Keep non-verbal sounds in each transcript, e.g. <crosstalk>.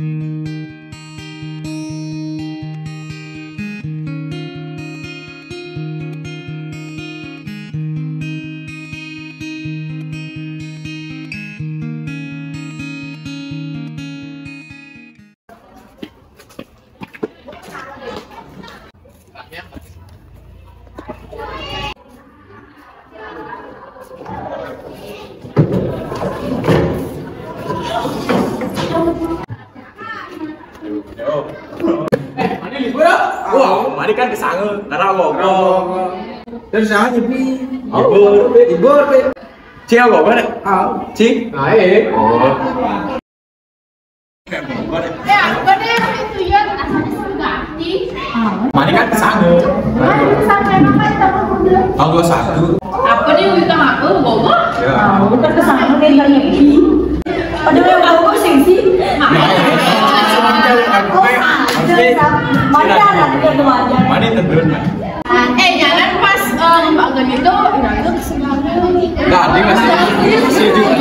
Mm-hmm. Wah, mari kan kesanga, nara ngomong. Dari sana nyepi. Ibur, Ibur, Pe. Cing apa mana? Ah. Ae. Oh. Ya, bener itu ya, asalnya sudah ganti. Mari kan kesanga. Udah? Tahun 21. Apa nih aku bobo? Ya. Ke sana. Ada yang tahu kok sih sih. Mari tendun, Mas. Eh jangan pas eh, Mbak Gan itu, itu kesenangan. Enggak, dia masih masih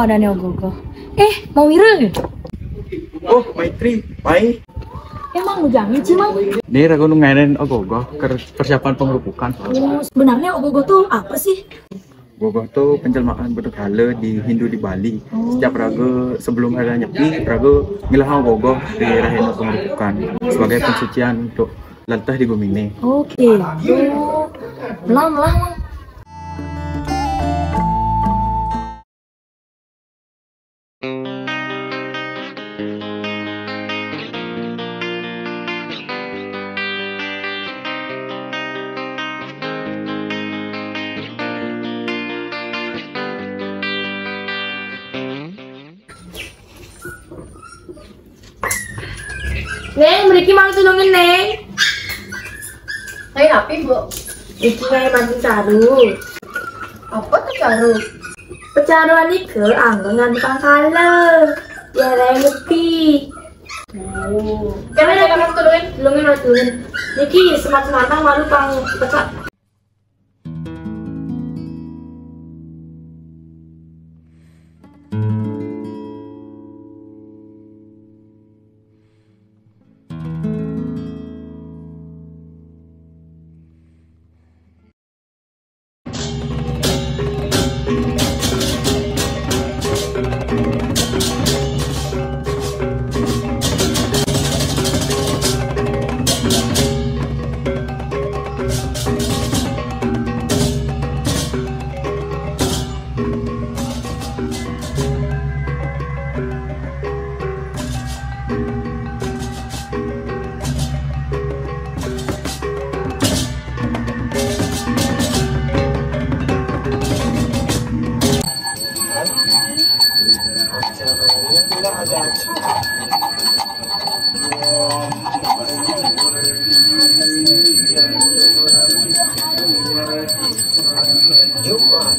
tuh ada Neogogo. Eh, mau Wira? Oh, Maitri, baik. Emang ujangnya sih, Mang? Ini aku ngajarin ogogo ke persiapan pengerupukan. Oh, sebenarnya Ogogo tuh apa sih? Gogoh tuh penjelmaan bentuk hala di Hindu di Bali. Setiap raga sebelum ada nyepi, raga ngilah gogoh di rahina pengerupukan sebagai pensucian untuk lantah di Gumine. Oke, tuh. Melang, melang, Mang. Neng, mereka mau tulungin, Neng. Saya rapi bu. Iki kayak bantu caru. Apa tuh baru? Pecaruan ke anggo ngan tukang kala. Ya ngepi. Karena ada kamu turunin. Tulungin lo tulungin. Niki semat sematang malu pang pecah. You are.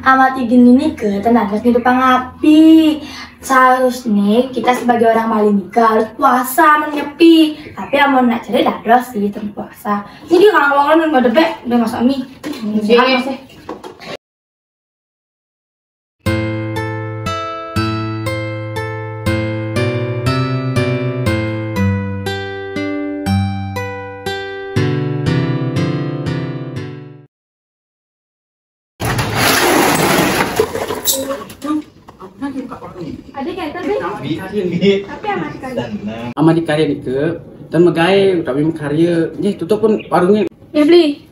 Amati gini nih ke tenaga kehidupan api. Seharusnya kita sebagai orang Malingika harus puasa menyepi. Tapi amun nak cari dados sih tem puasa. Jadi kalau orang nggak debek udah masak mie. Iya. masih. Tapi amati kali. Ama di karya ni ke dan megai kami karya ni tutup pun warungnya Ya beli.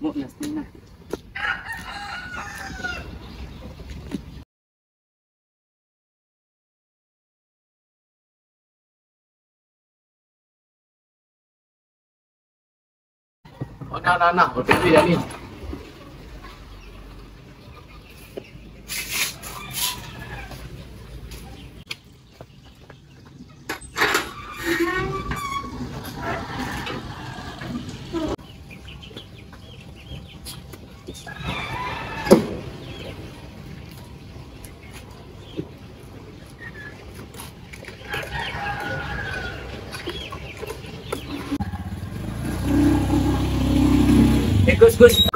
mau nastina Oh, nah, nah, nah, betul dia ni. Eh,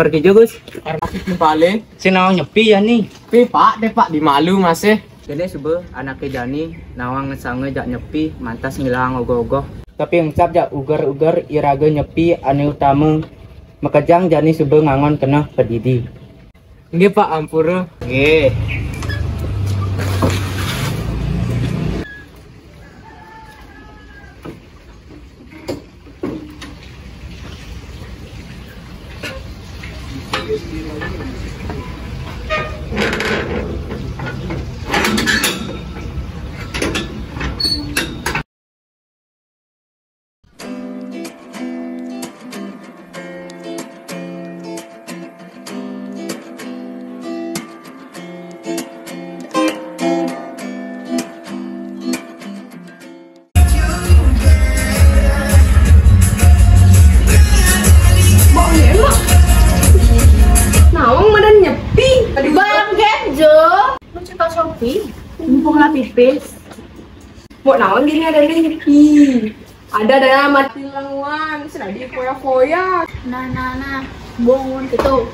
Gus. Kerja, Gus. Air masih kembali. Sinawang nyepi ya nih. Tapi pak, deh pak, di malu masih. Jadi sebe anak Jani nawang ngesange jak nyepi mantas ngilang ogoh-ogoh. Tapi ngcap jak ugar-ugar iraga nyepi ane utama makajang Jani sebe ngangon kena pedidi. Nggih pak, ampura. Nggih. Mau naon gini ada nih. Ada ada mati langwan, senadi foya-foya. Nah nah nah. Bongun gitu.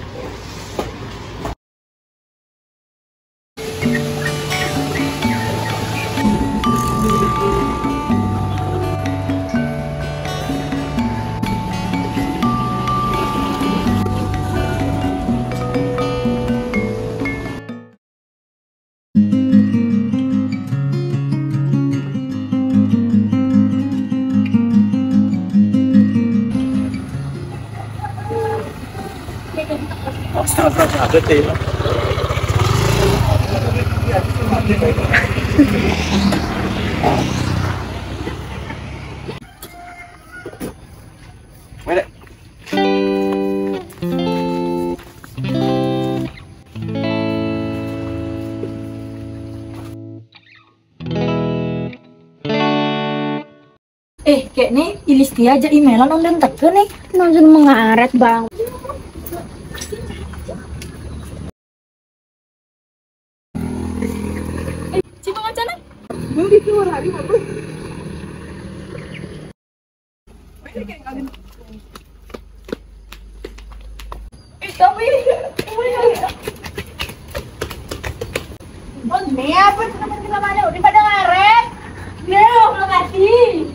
Eh, kayak nih Ilistia aja emailan nonton teke nih. Nonton mengaret bang. Mana? Eh, tapi Oh ini apa teman kita mana? Udah pada ngaret. Leo, makasih.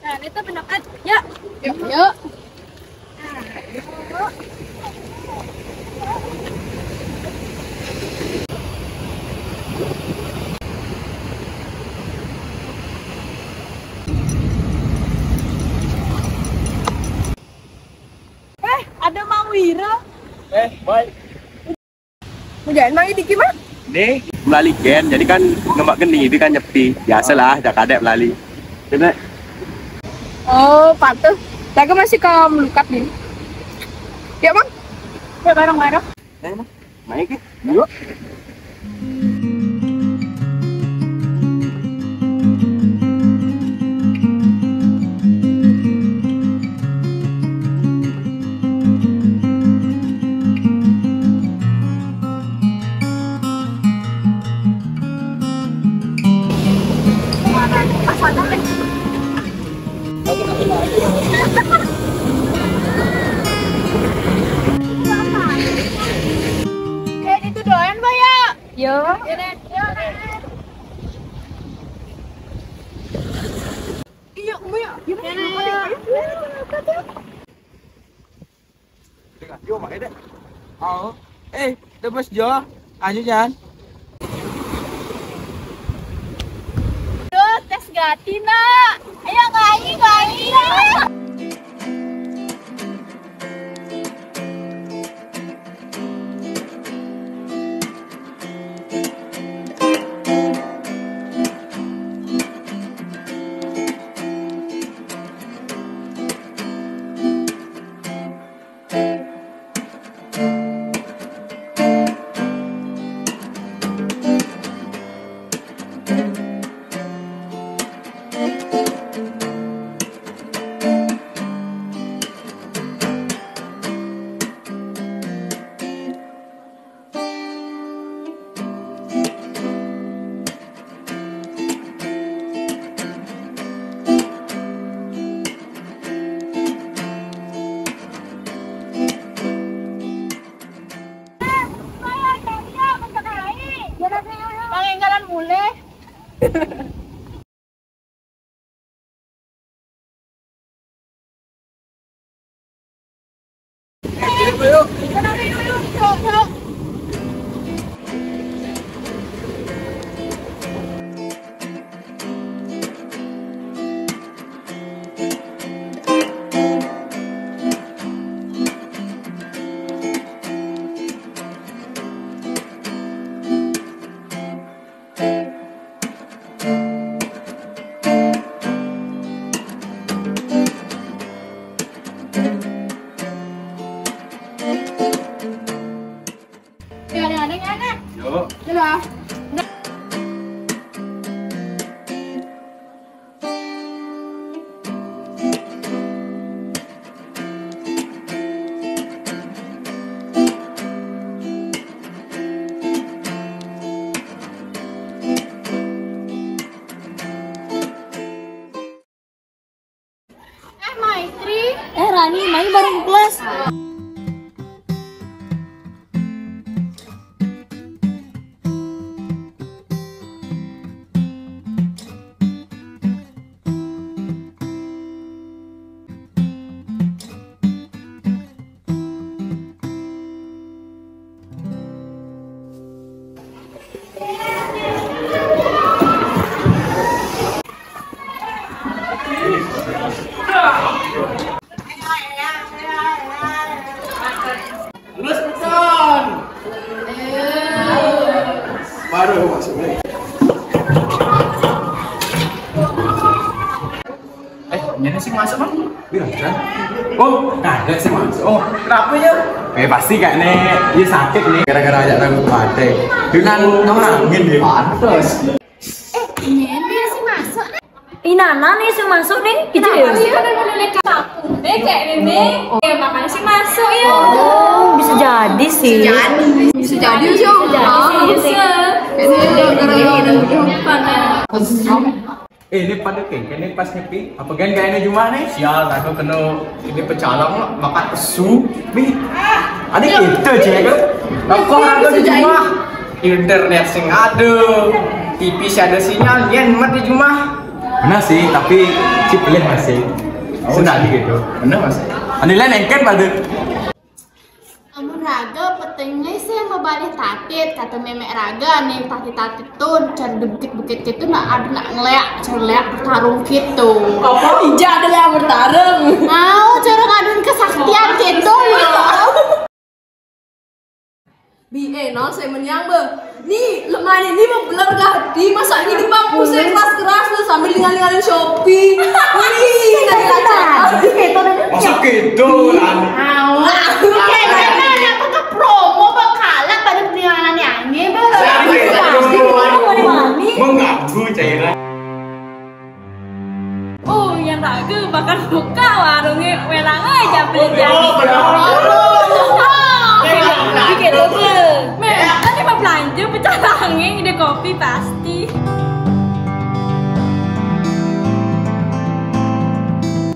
Nah, itu pendapat. Ya. Yuk. Mau jangan manggil dikit mah? Nih, melalui gen, jadi kan ngemak geni itu kan nyepi. Biasalah, dah kadek melalui. Kena Oh, patut. Jaga masih kau melukat nih. Ya bang? Ya bareng-bareng. Eh, main ke? Yuk. Oh. Eh, tebus Jo. Aju Jan. Duh, tes gatina. Ayo, ngai, ngai. 我嘞 mulai. Ya, Rani, main baru ke kelas. Oh, ada sih masuk. Oh, kenapa ya? Eh pasti kak nih, dia sakit nih gara-gara ajak ragu kemate. Dengan ngomongin dia. Pantes. Ini sih masuk. Ih Nana nih yang masuk nih, gitu ya? Eh, kayak ini. Ya, makanya sih masuk ya. Oh, bisa jadi sih. Bisa jadi sih. Bisa. Ini gara-gara udah Eh ini pada keng, ini pas nyepi. Apa kan kayaknya cuma nih? Sial, aku kena ini pecalang lah, makan pesu. Bi, ada itu cek kan? Aku ada di rumah. Internet sing ada, TV sih ada sinyal, yen mat di rumah. Benar sih, tapi si pelih masih. Oh, nanti gitu. Benar masih. Anilai nengken pada. Raga petengnya sih mau balik tatit kata memek raga nih tatit tatit tuh cari bukit bukit gitu nak ada nak ngeleak cari leak bertarung gitu. Apa? Ija ada yang bertarung. Mau cara ngadun kesaktian gitu ya. Bi eh non saya menyang be. Nih lemah ini mau belar gadi masa ini di bangku saya kelas keras tuh sambil ngalih-ngalih shopping. <laughs> Wih, tadi Masuk gitu lan. Awak, kayaknya apa ke promo bakalan pada peninggalan yang ini, Bang. Mengganggu cairan. Oh, yang ragu bakal buka warungnya welang aja beli jadi. Bikin mau belanja pecah langit ide kopi pasti.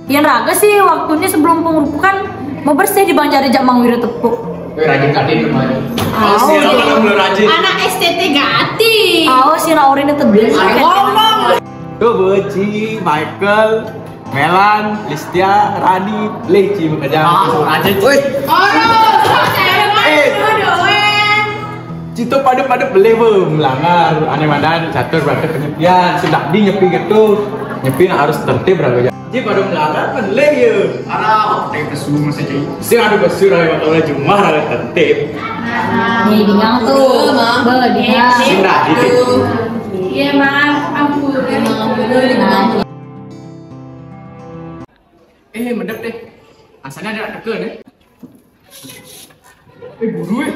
Yang raga sih waktunya sebelum pengurupukan mau bersih di Bang Jari Jamang Wiro Tepuk. Rajin kadin kemarin. Oh, sih kalau belum rajin. Anak STT Gati. Awas si Naurin itu tebel. Tuh Boci, Michael, Melan, Listia, Rani, Leci bekerja. Rajin. Woi, Eh. Cito pada pada beli be, melanggar aneh madan catur berarti penyepian sudah di nyepi gitu nyepi harus tertib berapa jam jadi pada melanggar beli ya. Arah kayak besu masih jadi sih ada besu raya waktu oleh cuma raya tertib. Nih dingang tuh. Be dingang. sih rajin gitu Iya, maaf, ampun. eh mendep deh. Asalnya ada teken ya eh. Buru eh